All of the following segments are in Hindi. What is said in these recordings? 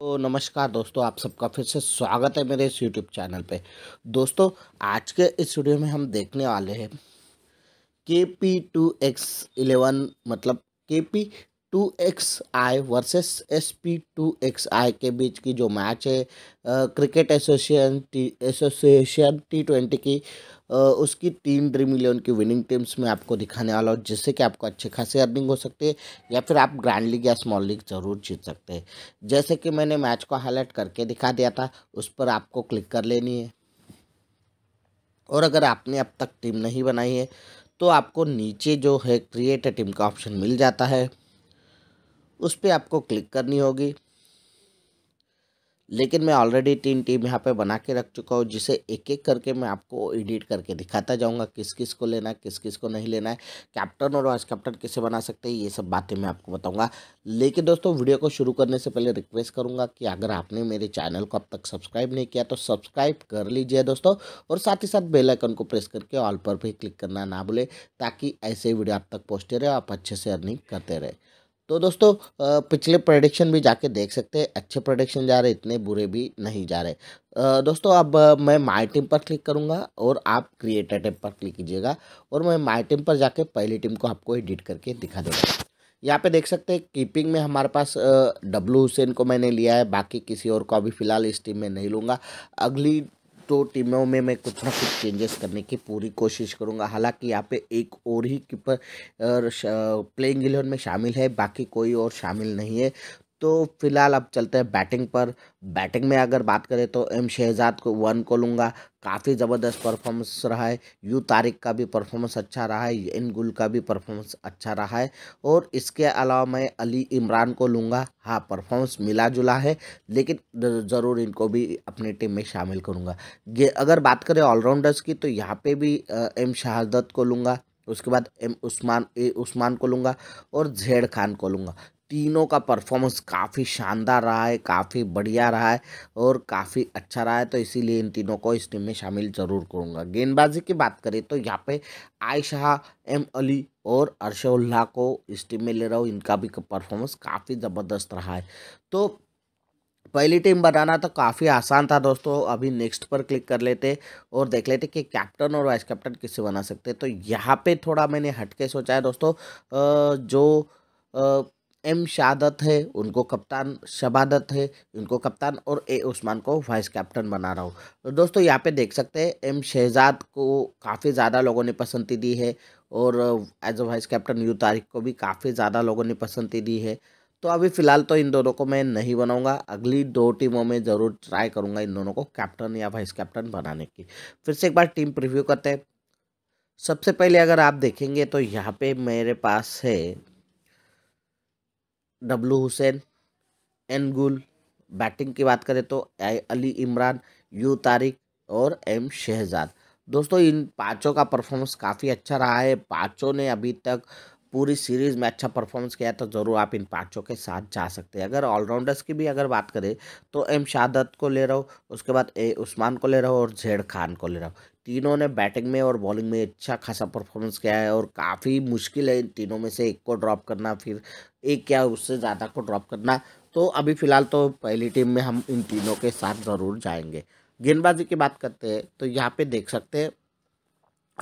तो नमस्कार दोस्तों, आप सबका फिर से स्वागत है मेरे इस यूट्यूब चैनल पे। दोस्तों, आज के इस वीडियो में हम देखने वाले हैं के पी टू एक्स इलेवन मतलब K P two X I versus S P two X I के बीच की जो मैच है cricket association association T twenty की आ, उसकी तीन ड्रीम मिलियन की विनिंग टीम्स में आपको दिखाने वाला हूँ जिससे कि आपको अच्छे खासी अर्निंग हो सकती है या फिर आप ग्रैंड लीग या स्मॉल लीग ज़रूर जीत सकते हैं। जैसे कि मैंने मैच को हाईलाइट करके दिखा दिया था उस पर आपको क्लिक कर लेनी है। और अगर आपने अब तक टीम नहीं बनाई है तो आपको नीचे जो है क्रिएट टीम का ऑप्शन मिल जाता है। उस पर आपको क्लिक करनी होगी। लेकिन मैं ऑलरेडी तीन टीम यहाँ पे बना के रख चुका हूँ, जिसे एक एक करके मैं आपको एडिट करके दिखाता जाऊँगा किस किस को लेना है किस किस को नहीं लेना है कैप्टन और वाइस कैप्टन कैसे बना सकते हैं, ये सब बातें मैं आपको बताऊँगा। लेकिन दोस्तों वीडियो को शुरू करने से पहले रिक्वेस्ट करूँगा कि अगर आपने मेरे चैनल को अब तक सब्सक्राइब नहीं किया तो सब्सक्राइब कर लीजिए दोस्तों, और साथ ही साथ बेलाइकन को प्रेस करके ऑल पर भी क्लिक करना ना भूले, ताकि ऐसे वीडियो आप तक पहुँचते रहे आप अच्छे से अर्निंग करते रहे। तो दोस्तों पिछले प्रोडिक्शन भी जाके देख सकते हैं। अच्छे प्रोडिक्शन जा रहे, इतने बुरे भी नहीं जा रहे। दोस्तों, अब मैं माई टीम पर क्लिक करूँगा और आप क्रिएटर टीम पर क्लिक कीजिएगा और मैं माई टीम पर जाके पहली टीम को आपको एडिट करके दिखा दूँगा यहाँ पे देख सकते हैं कीपिंग में हमारे पास डब्लू हुसैन को मैंने लिया है, बाकी किसी और को अभी फ़िलहाल इस टीम में नहीं लूँगा। अगली तो टीमों में मैं कुछ ना कुछ चेंजेस करने की पूरी कोशिश करूँगा। हालाँकि यहाँ पे एक और ही कीपर प्लेइंग इलेवन में शामिल है, बाकी कोई और शामिल नहीं है। तो फ़िलहाल अब चलते हैं बैटिंग पर। बैटिंग में अगर बात करें तो एम शहजाद को वन को लूँगा। काफ़ी ज़बरदस्त परफॉर्मेंस रहा है। यू तारिक का भी परफॉर्मेंस अच्छा रहा है इन गुल का भी परफॉर्मेंस अच्छा रहा है। और इसके अलावा मैं अली इमरान को लूँगा। हाँ परफॉर्मेंस मिला जुला है, लेकिन ज़रूर इनको भी अपनी टीम में शामिल करूँगा। ये अगर बात करें ऑलराउंडर्स की तो यहाँ पे भी एम शहादत को लूँगा। उसके बाद एम उस्मान, ए उस्मान को लूँगा और जेड खान को लूँगा। तीनों का परफॉर्मेंस काफ़ी शानदार रहा है, काफ़ी बढ़िया रहा है और काफ़ी अच्छा रहा है तो इसीलिए इन तीनों को इस टीम में शामिल ज़रूर करूँगा। गेंदबाजी की बात करें तो यहाँ पे आयशाह एम अली और अरशुल्ला को इस टीम में ले रहा हूँ, इनका भी परफॉर्मेंस काफ़ी ज़बरदस्त रहा है। तो पहली टीम बनाना तो काफ़ी आसान था दोस्तों, अभी नेक्स्ट पर क्लिक कर लेते और देख लेते कि कैप्टन और वाइस कैप्टन किससे बना सकते तो यहाँ पे थोड़ा मैंने हटके सोचा है दोस्तों जो एम शादत है, उनको कप्तान शबादत है उनको कप्तान और ए उस्मान को वाइस कैप्टन बना रहा हूँ। तो दोस्तों, यहाँ पे देख सकते हैं, एम शहजाद को काफ़ी ज़्यादा लोगों ने पसंदी दी है और as a vice captain U Tariq को भी काफ़ी ज़्यादा लोगों ने पसंदी दी है। तो अभी फ़िलहाल तो इन दोनों को मैं नहीं बनाऊँगा, अगली दो टीमों में ज़रूर ट्राई करूँगा इन दोनों को कैप्टन या वाइस कैप्टन बनाने की। फिर से एक बार टीम प्रिव्यू करते हैं। सबसे पहले अगर आप देखेंगे तो यहाँ पे मेरे पास है W Hussain, N Gul, batting की बात करें तो अली इमरान, यू तारिक और एम शहजाद। दोस्तों, इन पाँचों का परफॉर्मेंस काफ़ी अच्छा रहा है। पाँचों ने अभी तक पूरी सीरीज़ में अच्छा परफॉर्मेंस किया तो ज़रूर आप इन पाँचों के साथ जा सकते हैं। अगर ऑलराउंडर्स की भी अगर बात करें तो एम शादत को ले रहा हूँ उसके बाद ए, उस्मान को ले रहा हूँ और जेड खान को ले रहा। तीनों ने बैटिंग में और बॉलिंग में अच्छा खासा परफॉर्मेंस किया है और काफ़ी मुश्किल है इन तीनों में से एक को ड्रॉप करना, फिर एक क्या उससे ज़्यादा को ड्रॉप करना। तो अभी फ़िलहाल तो पहली टीम में हम इन तीनों के साथ ज़रूर जाएँगे। गेंदबाजी की बात करते हैं तो यहाँ पे देख सकते हैं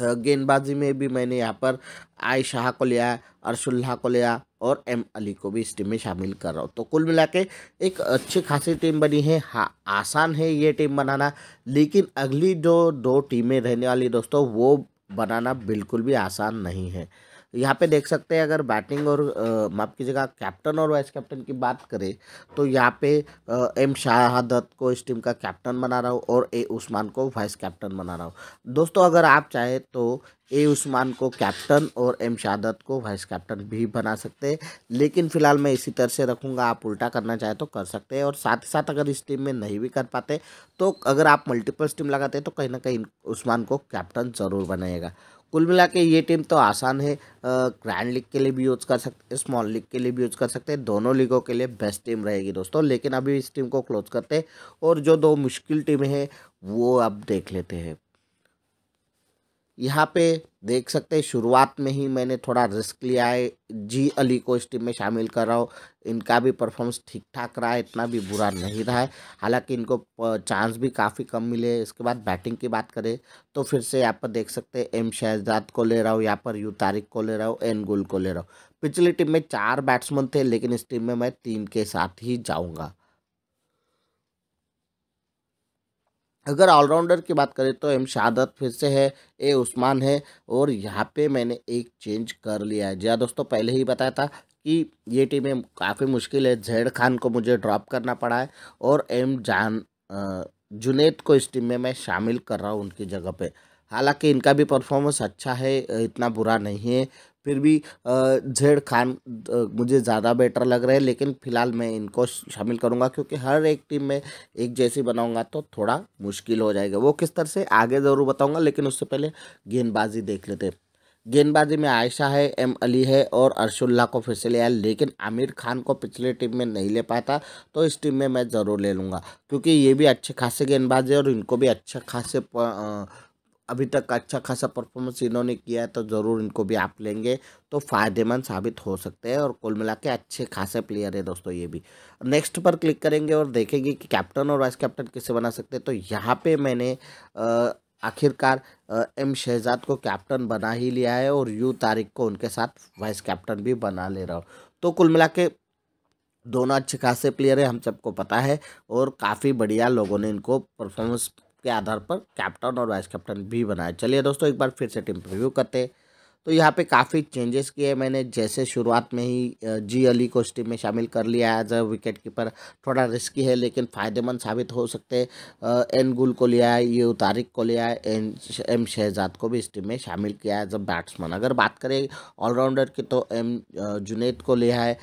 गेंदबाजी में भी मैंने यहाँ पर आय शाह को लिया अरसुल्ला को लिया और एम अली को भी इस टीम में शामिल कर रहा हूँ। तो कुल मिला के एक अच्छी खासी टीम बनी है। हाँ आसान है ये टीम बनाना, लेकिन अगली जो दो टीमें रहने वाली दोस्तों, वो बनाना बिल्कुल भी आसान नहीं है। यहाँ पे देख सकते हैं, अगर बैटिंग और माफ़ कीजिएगा कैप्टन और वाइस कैप्टन की बात करें तो यहाँ पे एम शहादत को इस टीम का कैप्टन बना रहा हूँ और ए उस्मान को वाइस कैप्टन बना रहा हूँ। दोस्तों, अगर आप चाहें तो ए उस्मान को कैप्टन और एम शहादत को वाइस कैप्टन भी बना सकते हैं, लेकिन फ़िलहाल मैं इसी तरह से रखूँगा, आप उल्टा करना चाहे तो कर सकते हैं और साथ ही साथ अगर इस टीम में नहीं भी कर पाते तो अगर आप मल्टीपल टीम लगाते हैं तो कहीं ना कहीं उस्मान को कैप्टन ज़रूर बनाएगा कुल मिला के ये टीम तो आसान है। ग्रैंड लीग के लिए भी यूज़ कर सकते, स्मॉल लीग के लिए भी यूज़ कर सकते हैं दोनों लीगों के लिए बेस्ट टीम रहेगी दोस्तों, लेकिन अभी इस टीम को क्लोज करते हैं और जो दो मुश्किल टीमें हैं, वो अब देख लेते हैं। यहाँ पे देख सकते हैं, शुरुआत में ही मैंने थोड़ा रिस्क लिया है। जी अली को इस टीम में शामिल कर रहा हूँ। इनका भी परफॉर्मेंस ठीक ठाक रहा है, इतना भी बुरा नहीं रहा है। हालाँकि इनको चांस भी काफ़ी कम मिले इसके बाद बैटिंग की बात करें तो फिर से यहाँ पर देख सकते हैं एम शहजाद को ले रहा हूँ, यहाँ पर यू तारिक को ले रहा हूँ एन गुल को ले रहा हूँ। पिछली टीम में चार बैट्समैन थे, लेकिन इस टीम में मैं तीन के साथ ही जाऊँगा। अगर ऑलराउंडर की बात करें तो एम शहादत फिर से है, ए उस्मान है और यहाँ पे मैंने एक चेंज कर लिया है। जी हाँ दोस्तों, पहले ही बताया था कि ये टीमें काफ़ी मुश्किल है। जैड खान को मुझे ड्रॉप करना पड़ा है और एम जान जुनेद को इस टीम में मैं शामिल कर रहा हूँ उनकी जगह पे। हालाँकि इनका भी परफॉर्मेंस अच्छा है, इतना बुरा नहीं है फिर भी जेड खान मुझे ज़्यादा बेटर लग रहे हैं, लेकिन फ़िलहाल मैं इनको शामिल करूँगा, क्योंकि हर एक टीम में एक जैसी बनाऊँगा तो थोड़ा मुश्किल हो जाएगा। वो किस तरह से, आगे ज़रूर बताऊँगा, लेकिन उससे पहले गेंदबाजी देख लेते गेंदबाजी में आयशा है, एम अली है और अरशुल्ला को फिर से लिया लेकिन आमिर खान को पिछले टीम में नहीं ले था तो इस टीम में मैं ज़रूर ले लूँगा, क्योंकि ये भी अच्छे खासे गेंदबाज है और इनको भी अच्छे खासे अभी तक अच्छा खासा परफॉर्मेंस इन्होंने किया है तो ज़रूर इनको भी आप लेंगे। तो फ़ायदेमंद साबित हो सकते हैं और कुल मिला के अच्छे खासे प्लेयर है दोस्तों ये भी। नेक्स्ट पर क्लिक करेंगे और देखेंगे कि कैप्टन और वाइस कैप्टन किसे बना सकते हैं। तो यहाँ पे मैंने आखिरकार एम शहजाद को कैप्टन बना ही लिया है और यू तारिक को उनके साथ वाइस कैप्टन भी बना ले रहा हूँ। तो कुल मिला के दोनों अच्छे खासे प्लेयर हैं, हम सबको पता है और काफ़ी बढ़िया लोगों ने इनको परफॉर्मेंस के आधार पर कैप्टन और वाइस कैप्टन भी बनाए चलिए दोस्तों, एक बार फिर से टीम रिव्यू करते हैं। तो यहाँ पे काफ़ी चेंजेस किए मैंने, जैसे शुरुआत में ही जी अली को इस टीम में शामिल कर लिया है एज अ विकेट कीपर थोड़ा रिस्की है, लेकिन फ़ायदेमंद साबित हो सकते एन गुल को लिया है, ये उतारिक को लिया है एन एम शहजाद को भी इस टीम में शामिल किया है एज अ बैट्समैन अगर बात करें ऑलराउंडर की तो एम जुनेद को लिया है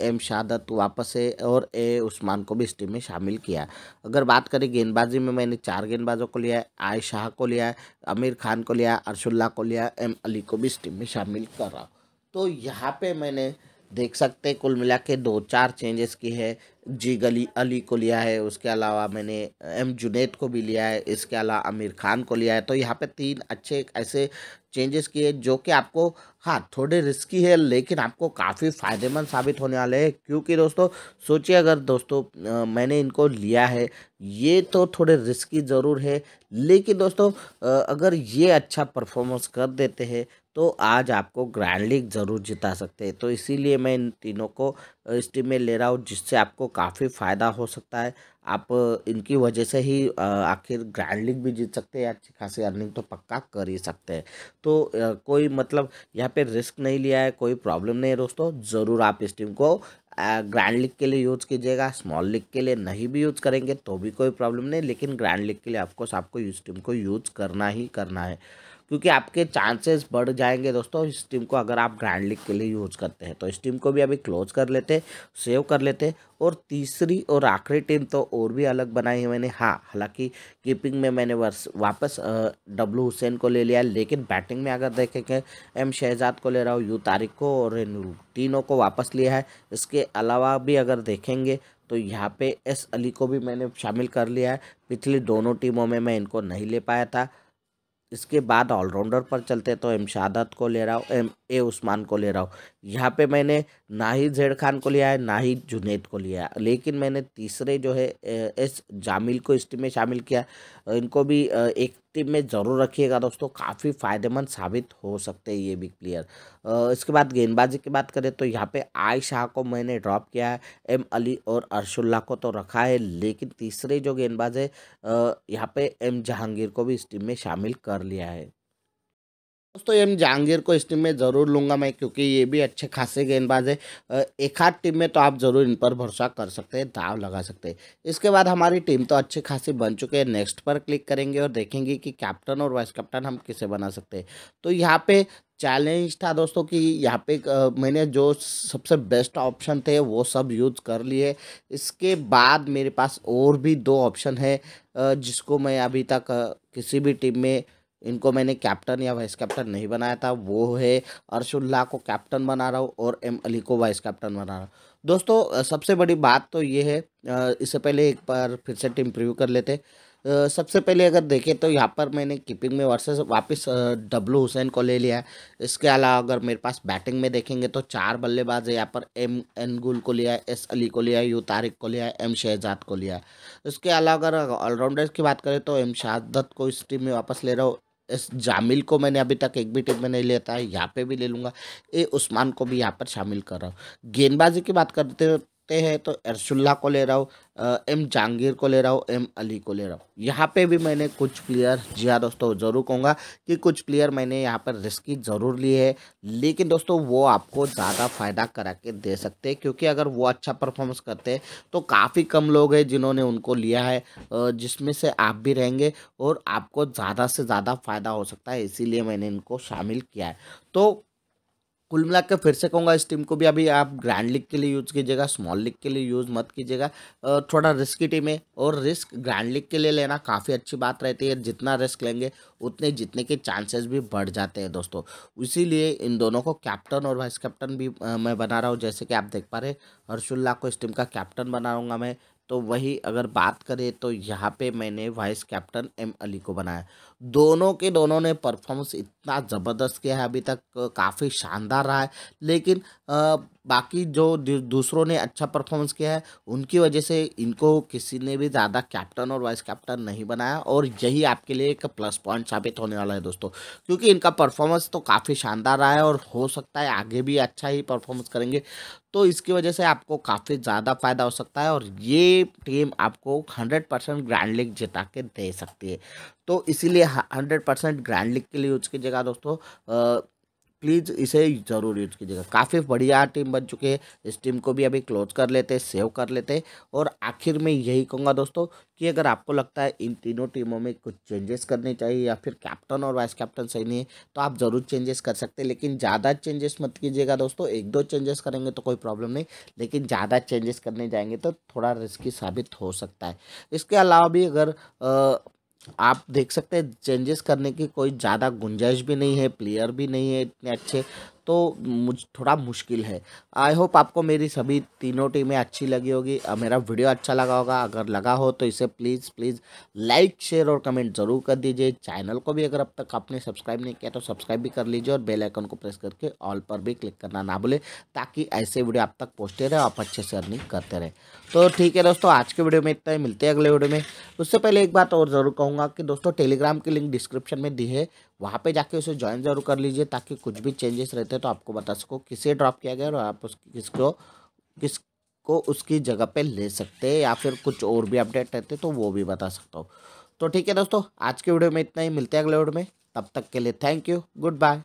एम शादत वापस है और ए उस्मान को भी इस टीम में शामिल किया। अगर बात करें गेंदबाजी में, मैंने चार गेंदबाजों को लिया है आय शाह को लिया है, आमिर खान को लिया अरशुल्ला को लिया एम अली को भी इस टीम में शामिल कर। रहा तो यहाँ पे मैंने देख सकते हैं, कुल मिला के दो चार चेंजेस की है। जी गली अली को लिया है, उसके अलावा मैंने, एम जुनेद को भी लिया है, इसके अलावा आमिर खान को लिया है। तो यहाँ पे तीन अच्छे ऐसे चेंजेस किए जो कि आपको हाँ थोड़े रिस्की है, लेकिन आपको काफ़ी फ़ायदेमंद साबित होने वाले हैं। क्योंकि दोस्तों, सोचिए अगर दोस्तों मैंने इनको लिया है, ये तो थोड़े रिस्की ज़रूर है, लेकिन दोस्तों अगर ये अच्छा परफॉर्मेंस कर देते हैं तो आज आपको ग्रैंड लीग ज़रूर जिता सकते हैं। तो इसीलिए मैं इन तीनों को इस टीम में ले रहा हूँ, जिससे आपको काफ़ी फ़ायदा हो सकता है। आप इनकी वजह से ही आखिर ग्रैंड लीग भी जीत सकते हैं अच्छी खासी अर्निंग तो पक्का कर ही सकते हैं। तो कोई मतलब यहाँ पे रिस्क नहीं लिया है, कोई प्रॉब्लम नहीं है दोस्तों। ज़रूर आप इस टीम को ग्रैंड लीग के लिए यूज़ कीजिएगा स्मॉल लीग के लिए नहीं भी यूज़ करेंगे तो भी कोई प्रॉब्लम नहीं, लेकिन ग्रैंड लीग के लिए आपको आपको इस टीम को यूज़ करना ही करना है। क्योंकि आपके चांसेस बढ़ जाएँगे दोस्तों, इस टीम को अगर आप ग्रैंड लीग के लिए यूज़ करते हैं तो इस टीम को भी अभी क्लोज कर लेते सेव कर लेते और तीसरी और आखिरी टीम तो और भी अलग बनाई है मैंने। हाँ हालाँकि कीपिंग में मैंने वापस डब्लू हुसैन को ले लिया, लेकिन बैटिंग में अगर देखेंगे एम शहजाद को ले रहा हूँ यू तारिक को और तीनों को वापस लिया है। इसके अलावा भी अगर देखेंगे तो यहाँ पे एस अली को भी मैंने शामिल कर लिया है। पिछली दोनों टीमों में मैं इनको नहीं ले पाया था। इसके बाद ऑलराउंडर पर चलते तो एम शादत को ले रहा हूँ, एम ए उस्मान को ले रहा हूँ। यहाँ पे मैंने ना ही जेड खान को लिया है, ना ही जुनेद को लिया है। लेकिन मैंने तीसरे जो है एस जामिल को इस टीम में शामिल किया। इनको भी एक टीम में ज़रूर रखिएगा दोस्तों, काफ़ी फ़ायदेमंद साबित हो सकते हैं ये बिग प्लेयर इसके बाद गेंदबाजी की बात करें तो यहाँ पे आई शाह को मैंने ड्रॉप किया है, एम अली और अरशुल्ला को तो रखा है, लेकिन तीसरे जो गेंदबाज है यहाँ पे एम जहांगीर को भी इस टीम में शामिल कर लिया है। दोस्तों एम जहांगीर को इस टीम में ज़रूर लूँगा मैं, क्योंकि ये भी अच्छे खासे गेंदबाज है। एक आध टीम में तो आप ज़रूर इन पर भरोसा कर सकते हैं, दाव लगा सकते हैं। इसके बाद हमारी टीम तो अच्छी खासी बन चुके हैं। नेक्स्ट पर क्लिक करेंगे और देखेंगे कि कैप्टन और वाइस कैप्टन हम किसे बना सकते हैं। तो यहाँ पे चैलेंज था दोस्तों कि यहाँ पे मैंने जो सबसे बेस्ट ऑप्शन थे, वो सब यूज़ कर लिए। इसके बाद मेरे पास और भी दो ऑप्शन है जिसको मैं अभी तक किसी भी टीम में इनको मैंने कैप्टन या वाइस कैप्टन नहीं बनाया था, वो है अर्शुल्ला को कैप्टन बना रहा हूँ और एम अली को वाइस कैप्टन बना रहा हूँ। दोस्तों सबसे बड़ी बात तो ये है इससे पहले एक बार फिर से टीम प्रीव्यू कर लेते सबसे पहले अगर देखें तो यहाँ पर मैंने कीपिंग में वर्सेस वापस डब्लू हुसैन को ले लिया है। इसके अलावा अगर मेरे पास बैटिंग में देखेंगे तो चार बल्लेबाज है, यहाँ पर एम एन गुल को लिया है, एस अली को लिया है, यू तारिक को लिया है, एम शहजाद को लिया है। इसके अलावा अगर ऑलराउंडर्स की बात करें तो एम शहादत को इस टीम में वापस ले रहा हूँ इस जामिल को मैंने अभी तक एक भी टीम में नहीं लेता है यहाँ पे भी ले लूँगा। ए, उस्मान को भी यहाँ पर शामिल कर रहा हूँ। गेंदबाजी की बात करते सकते हैं तो अरसुल्ला को ले रहा हूँ एम जहांगीर को ले रहा हूँ, एम अली को ले रहा हूँ। यहाँ पे भी मैंने कुछ प्लेयर जी हाँ दोस्तों, ज़रूर कहूँगा कि कुछ प्लेयर मैंने यहाँ पर रिस्की ज़रूर लिए है, लेकिन दोस्तों वो आपको ज़्यादा फ़ायदा करा के दे सकते हैं, क्योंकि अगर वो अच्छा परफॉर्मेंस करते हैं तो काफ़ी कम लोग हैं जिन्होंने उनको लिया है जिसमें से आप भी रहेंगे और आपको ज़्यादा से ज़्यादा फ़ायदा हो सकता है, इसीलिए मैंने इनको शामिल किया है। तो कुल मिला के फिर से कहूँगा, इस टीम को भी अभी आप ग्रैंड लीग के लिए यूज़ कीजिएगा, स्मॉल लीग के लिए यूज़ मत कीजिएगा। थोड़ा रिस्की टीम है और रिस्क ग्रैंड लीग के लिए लेना काफ़ी अच्छी बात रहती है। जितना रिस्क लेंगे, उतने जीतने के चांसेस भी बढ़ जाते हैं दोस्तों। इसीलिए इन दोनों को कैप्टन और वाइस कैप्टन भी मैं बना रहा हूँ। जैसे कि आप देख पा रहे हर्षुल्ला को इस टीम का कैप्टन बनाऊँगा मैं। तो वही अगर बात करें तो यहाँ पे मैंने वाइस कैप्टन एम अली को बनाया। दोनों के दोनों ने परफॉर्मेंस इतना ज़बरदस्त किया है, अभी तक काफ़ी शानदार रहा है। लेकिन बाकी जो दूसरों ने अच्छा परफॉर्मेंस किया है, उनकी वजह से इनको किसी ने भी ज़्यादा कैप्टन और वाइस कैप्टन नहीं बनाया और यही आपके लिए एक प्लस पॉइंट साबित होने वाला है दोस्तों। क्योंकि इनका परफॉर्मेंस तो काफ़ी शानदार रहा है और हो सकता है आगे भी अच्छा ही परफॉर्मेंस करेंगे तो इसकी वजह से आपको काफ़ी ज़्यादा फ़ायदा हो सकता है और ये टीम आपको हंड्रेड परसेंट ग्रैंड लीग जिता के दे सकती है। तो इसीलिए हंड्रेड परसेंट ग्रैंड लीग के लिए यूज़ कीजिएगा दोस्तों। प्लीज़ इसे ज़रूर यूज़ कीजिएगा। काफ़ी बढ़िया टीम बन चुके हैं। इस टीम को भी अभी क्लोज कर लेते सेव कर लेते। और आखिर में यही कहूँगा दोस्तों कि अगर आपको लगता है इन तीनों टीमों में कुछ चेंजेस करने चाहिए या फिर कैप्टन और वाइस कैप्टन सही नहीं है तो आप ज़रूर चेंजेस कर सकते हैं। लेकिन ज़्यादा चेंजेस मत कीजिएगा दोस्तों। एक दो चेंजेस करेंगे तो कोई प्रॉब्लम नहीं। लेकिन ज़्यादा चेंजेस करने जाएँगे तो थोड़ा रिस्की साबित हो सकता है। इसके अलावा भी अगर आ, आप देख सकते हैं चेंजेस करने की कोई ज़्यादा गुंजाइश भी नहीं है प्लेयर भी नहीं है इतने अच्छे। तो मुझ, थोड़ा मुश्किल है। आई होप आपको मेरी सभी तीनों टीमें अच्छी लगी होगी। मेरा वीडियो अच्छा लगा होगा। अगर लगा हो तो इसे प्लीज़ प्लीज़ लाइक शेयर और कमेंट ज़रूर कर दीजिए। चैनल को भी अगर अब तक आपने सब्सक्राइब नहीं किया तो सब्सक्राइब भी कर लीजिए और बेल आइकन को प्रेस करके ऑल पर भी क्लिक करना ना भूले, ताकि ऐसे वीडियो आप तक पहुँचते रहे आप अच्छे से अर्निंग करते रहे। तो ठीक है दोस्तों, आज के वीडियो में इतना ही। मिलते हैं अगले वीडियो में। उससे पहले एक बात और ज़रूर कहूँगा कि दोस्तों टेलीग्राम की लिंक डिस्क्रिप्शन में दी है। वहाँ पे जाके उसे ज्वाइन ज़रूर कर लीजिए ताकि कुछ भी चेंजेस रहते हैं तो आपको बता सको किसे ड्रॉप किया गया और आप उस, किसको किसको उसकी जगह पे ले सकते हैं या फिर कुछ और भी अपडेट रहते तो वो भी बता सकता हूँ। तो ठीक है दोस्तों, आज के वीडियो में इतना ही, मिलते हैं अगले वीडियो में, तब तक के लिए थैंक यू गुड बाय